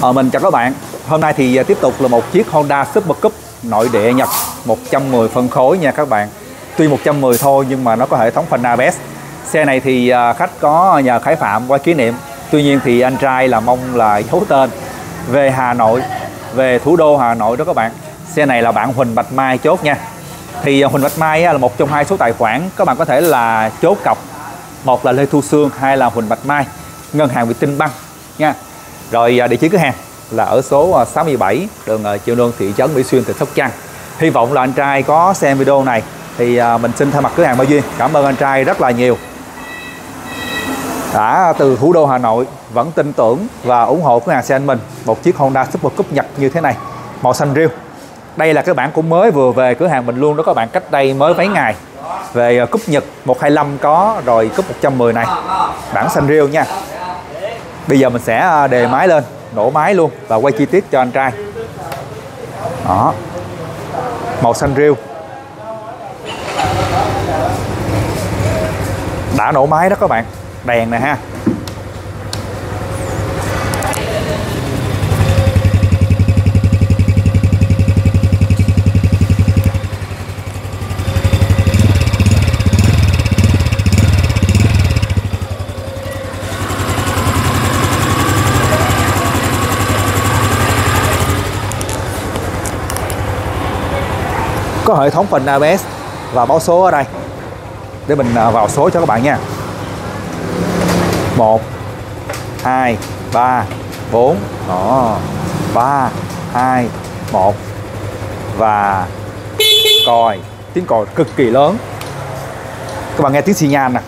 Ờ, mình chào các bạn. Hôm nay thì à, tiếp tục là một chiếc Honda Super Cup nội địa Nhật. 110 phân khối nha các bạn. Tuy 110 thôi nhưng mà nó có hệ thống phanh ABS Xe này thì à, khách có nhờ Khải Phạm qua kỷ niệm. Tuy nhiên thì anh trai là mong là giấu tên. Về Hà Nội Về thủ đô Hà Nội đó các bạn. Xe này là bạn Huỳnh Bạch Mai chốt nha. Thì à, Huỳnh Bạch Mai là một trong hai số tài khoản. Các bạn có thể là chốt cọc. Một là Lê Thu Sương Hai là Huỳnh Bạch Mai. Ngân hàng Việt Tinh Băng nha rồi à, địa chỉ cửa hàng là ở số à, 67 đường à, Triệu Nương thị trấn Mỹ Xuyên, tỉnh Sóc Trăng. Hy vọng là anh trai có xem video này thì mình xin thay mặt cửa hàng Bao Duyên cảm ơn anh trai rất là nhiều. Đã từ thủ đô Hà Nội, vẫn tin tưởng và ủng hộ cửa hàng xe anh mình một chiếc Honda Super Cup Nhật như thế này, màu xanh riêu. Đây là cái bản cũng mới vừa về cửa hàng mình luôn đó các bạn cách đây mới mấy ngày. Về cúp Nhật 125 có, rồi cúp 110 này. Bản xanh riêu nha bây giờ mình sẽ đề máy lên nổ máy luôn và quay chi tiết cho anh trai. Đó. Màu xanh riêu đã nổ máy đó các bạn. Đèn nè ha có hệ thống phanh ABS và báo số ở đây. Để mình à, vào số cho các bạn nha. 1 2 3 4 đó 3 2 1 và còi, tiếng còi cực kỳ lớn. Các bạn nghe tiếng xi nhan nè.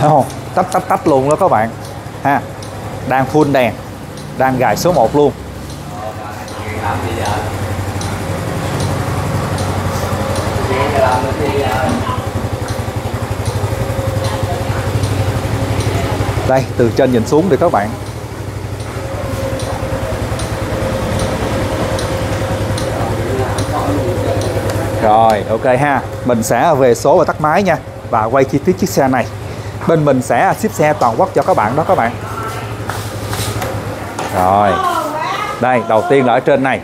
Thấy không? Tách tách tách luôn đó các bạn. Ha đang full đèn đang gài số 1 luôn. Đây, từ trên nhìn xuống thì các bạn. Rồi, ok ha. Mình sẽ về số và tắt máy nha. Và quay chi tiết chiếc xe này. Bên mình sẽ ship xe toàn quốc cho các bạn đó các bạn rồi. Đây, đầu tiên là ở trên này.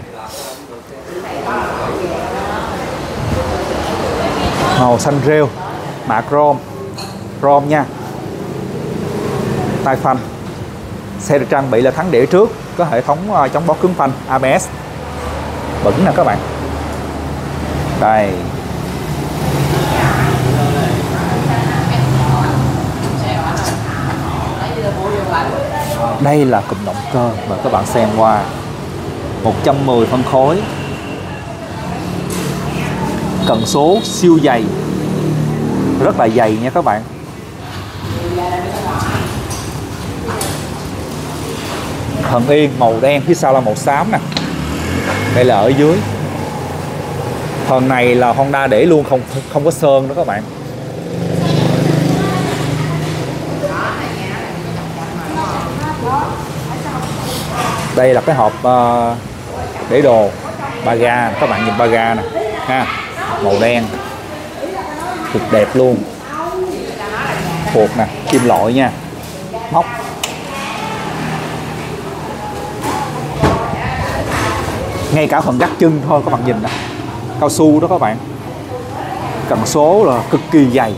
Màu xanh rêu. Mạ chrome. Chrome nha. Tay phanh. Xe được trang bị là thắng đĩa trước. Có hệ thống ờ, chống bó cứng phanh ABS bẩn nè các bạn. Đây. Đây là cụm động cơ mà các bạn xem qua. 110 phân khối. Cần số siêu dày. Rất là dày nha các bạn. Thần yên màu đen, phía sau là màu xám nè. Đây là ở dưới. Phần này là Honda để luôn, không không có sơn đó các bạn. Đây là cái hộp uh, để đồ. Ba ga các bạn nhìn ba ga nè ha. Màu đen. Cực đẹp luôn. Hộp nè kim loại nha. Móc. Ngay cả phần gắt chân thôi các bạn nhìn nè. Cao su đó các bạn. Cần số là cực kỳ dày.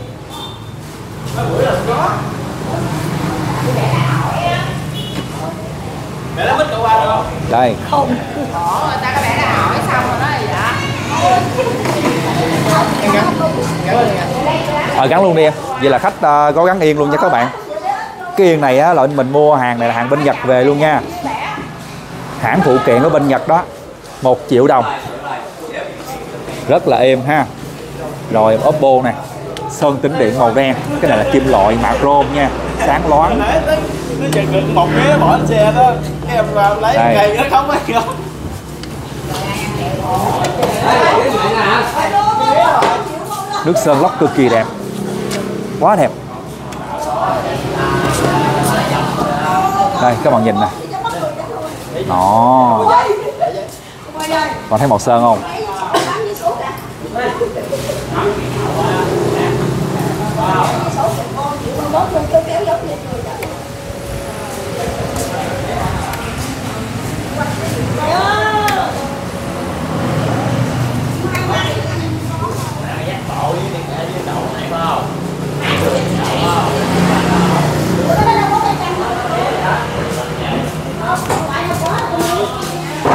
Đây. Không. Ủa, người ta có vẻ là hỏi xong rồi đó vậy ờ gắn luôn đi em. Vậy là khách uh, có gắn yên luôn nha các bạn. Cái yên này á là mình mua hàng này là hàng bên nhật về luôn nha. Hãng phụ kiện ở bên nhật đó một triệu đồng. Rất là êm ha. Rồi oppo này sơn tính điện màu đen cái này là kim loại mạ chrome nha sáng loáng. Đây. nước sơn lóc cực kỳ đẹp quá đẹp. Đây các bạn nhìn nè. Đó. Còn thấy màu sơn không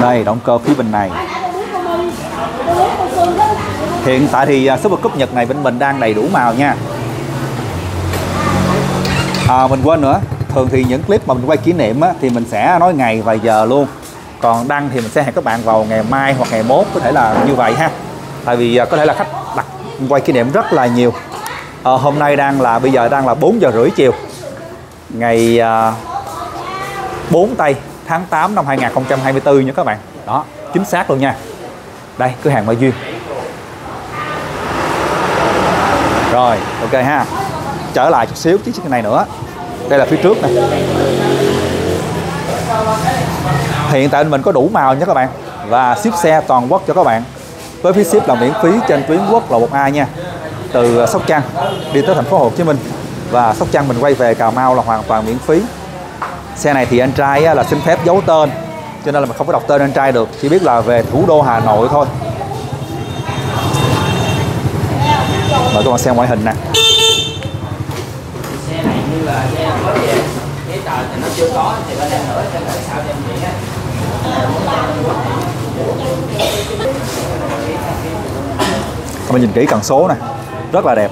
đây, động cơ phía bên này. Hiện tại thì số Super Cup Nhật này bên mình đang đầy đủ màu nha à, mình quên nữa. Thường thì những clip mà mình quay kỷ niệm á, thì mình sẽ nói ngày và giờ luôn. Còn đăng thì mình sẽ hẹn các bạn vào ngày mai hoặc ngày mốt có thể là như vậy ha. Tại vì à, có thể là khách đặt quay kỷ niệm rất là nhiều. À, hôm nay đang là bây giờ đang là 4 giờ rưỡi chiều. Ngày à, 4 tây tháng 8 năm 2024 nha các bạn. Đó chính xác luôn nha. Đây cửa hàng Mai Duyên. Rồi ok ha trở lại chút xíu chiếc xe này nữa. Đây là phía trước này hiện tại mình có đủ màu nha các bạn. Và ship xe toàn quốc cho các bạn. Với phí ship là miễn phí trên tuyến quốc lộ 1A nha. Từ Sóc Trăng đi tới thành phố Hồ Chí Minh. Và Sóc Trăng mình quay về Cà Mau là hoàn toàn miễn phí. Xe này thì anh trai là xin phép giấu tên, cho nên là mình không có đọc tên anh trai được. Chỉ biết là về thủ đô Hà Nội thôi. Mời các bạn xem ngoại hình nè như là xe mới về giấy tờ thì nó chưa có thì bên em nữa cho đợi sao cho em chị á. Các bạn nhìn kỹ cần số nè. Rất là đẹp.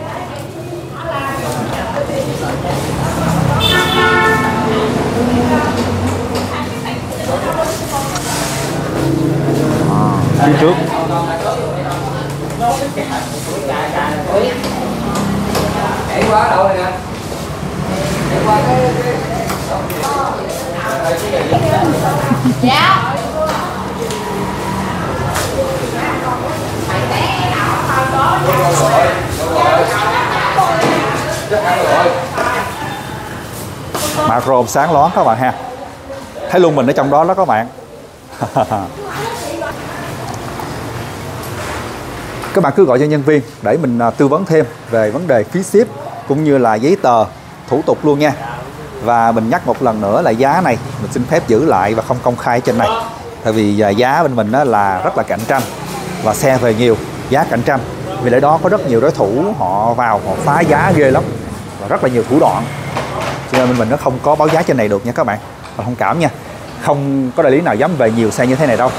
À, phía trước. Để qua đâu rồi nè để mặt cái sáng lón các bạn ha. Thấy luôn mình ở trong đó đó các bạn. Các bạn cứ gọi cho nhân viên để mình à, tư vấn thêm về vấn đề phí ship cũng như là giấy tờ thủ tục luôn nha. Và mình nhắc một lần nữa là giá này, mình xin phép giữ lại và không công khai trên này. Tại vì giá bên mình á là rất là cạnh tranh và xe về nhiều, giá cạnh tranh. Vì lẽ đó có rất nhiều đối thủ họ vào, họ phá giá ghê lắm và rất là nhiều thủ đoạn. Cho nên mình nó không có báo giá trên này được nha các bạn. Và thông cảm nha, không có đại lý nào dám về nhiều xe như thế này đâu.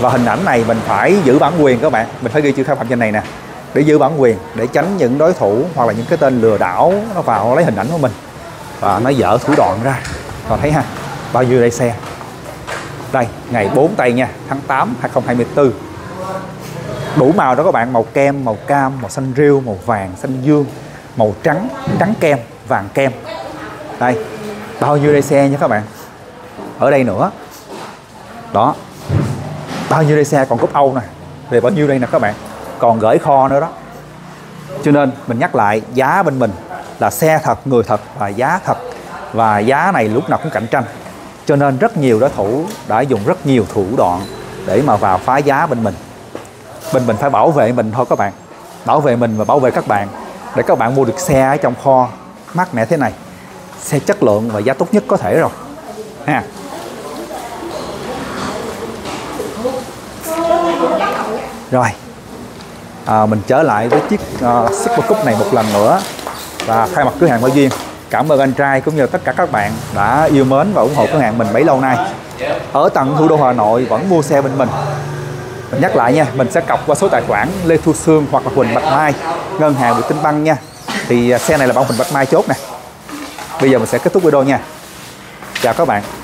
Và hình ảnh này mình phải giữ bản quyền các bạn. Mình phải ghi chữ khai phạm trên này nè để giữ bản quyền, để tránh những đối thủ hoặc là những cái tên lừa đảo nó vào lấy hình ảnh của mình. Và nó dở thủ đoạn ra. Còn thấy ha, bao nhiêu đây xe? Đây, ngày 4 tây nha, tháng 8 2024 đủ màu đó các bạn, màu kem, màu cam, màu xanh rêu màu vàng, xanh dương, màu trắng trắng kem, vàng kem. Đây, bao nhiêu đây xe nha các bạn? Ở đây nữa. Đó, bao nhiêu đây xe? Còn cúp Âu nè. Về bao nhiêu đây nè các bạn? Còn gửi kho nữa đó. Cho nên mình nhắc lại, giá bên mình là xe thật, người thật và giá thật. Và giá này lúc nào cũng cạnh tranh. Cho nên rất nhiều đối thủ đã dùng rất nhiều thủ đoạn để mà vào phá giá bên mình. Bên mình phải bảo vệ mình thôi các bạn. Bảo vệ mình và bảo vệ các bạn. Để các bạn mua được xe ở trong kho mát mẻ thế này, xe chất lượng và giá tốt nhất có thể rồi. Ha. Rồi à, mình trở lại với chiếc uh, Super Cup này một lần nữa và thay mặt cửa hàng Bảo Duyên cảm ơn anh trai cũng như tất cả các bạn đã yêu mến và ủng hộ cửa hàng mình bấy lâu nay. Ở tận thủ đô Hà Nội vẫn mua xe bên mình. Mình nhắc lại nha mình sẽ cọc qua số tài khoản Lê Thu Sương hoặc là Huỳnh Bạch Mai ngân hàng Việt Tinh Băng nha. Thì à, xe này là bảo Huỳnh Bạch Mai chốt nè. Bây giờ mình sẽ kết thúc video nha. Chào các bạn.